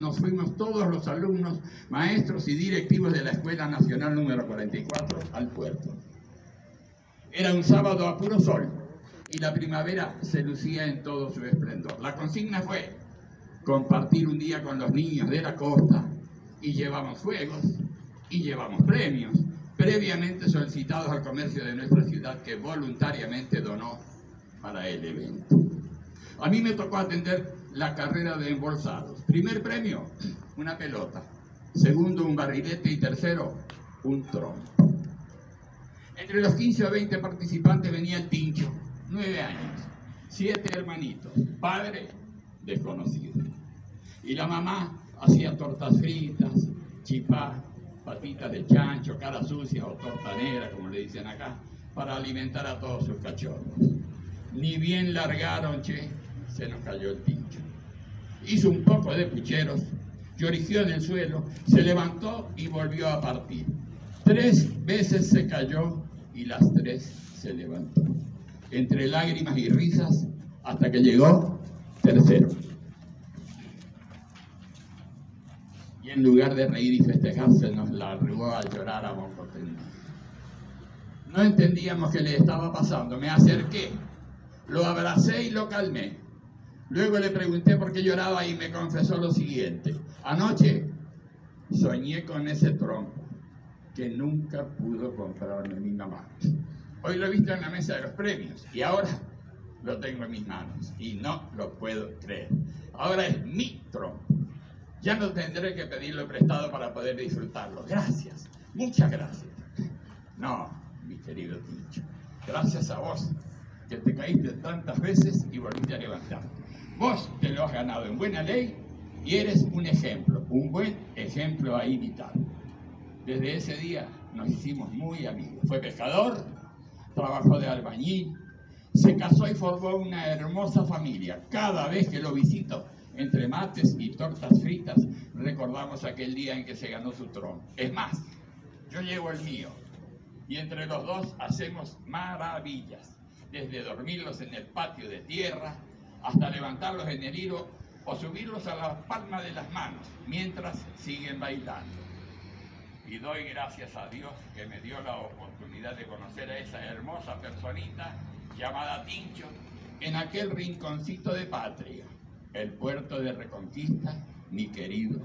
nos fuimos todos los alumnos, maestros y directivos de la Escuela Nacional número 44 al puerto. Era un sábado a puro sol y la primavera se lucía en todo su esplendor. La consigna fue compartir un día con los niños de la costa y llevamos fuegos y llevamos premios previamente solicitados al comercio de nuestra ciudad que voluntariamente donó para el evento. A mí me tocó atender la carrera de embolsados. Primer premio, una pelota. Segundo, un barrilete. Y tercero, un trompo. Entre los 15 o 20 participantes venía el Tincho, nueve años, siete hermanitos, padre desconocido. Y la mamá hacía tortas fritas, chipá, patitas de chancho, cara sucia o torta negra, como le dicen acá, para alimentar a todos sus cachorros. Ni bien largaron, che, se nos cayó el pincho. Hizo un poco de pucheros, llorició en el suelo, se levantó y volvió a partir. Tres veces se cayó y las tres se levantó. Entre lágrimas y risas, hasta que llegó tercero. Y en lugar de reír y festejarse, nos largó a llorar a moco No entendíamos qué le estaba pasando. Me acerqué, lo abracé y lo calmé. Luego le pregunté por qué lloraba y me confesó lo siguiente. Anoche soñé con ese trompo que nunca pudo comprarme mi mamá. Hoy lo he visto en la mesa de los premios y ahora lo tengo en mis manos y no lo puedo creer. Ahora es mi trompo. Ya no tendré que pedirlo prestado para poder disfrutarlo. Gracias, muchas gracias. No, mi querido Tincho, gracias a vos que te caíste tantas veces y volviste a levantar. Vos te lo has ganado en buena ley y eres un ejemplo, un buen ejemplo a imitar. Desde ese día nos hicimos muy amigos. Fue pescador, trabajó de albañil, se casó y formó una hermosa familia. Cada vez que lo visito, entre mates y tortas fritas, recordamos aquel día en que se ganó su trono. Es más, yo llevo el mío y entre los dos hacemos maravillas, desde dormirlos en el patio de tierra hasta levantarlos en el hilo o subirlos a la palma de las manos mientras siguen bailando. Y doy gracias a Dios que me dio la oportunidad de conocer a esa hermosa personita llamada Tincho en aquel rinconcito de patria, el puerto de Reconquista, mi querido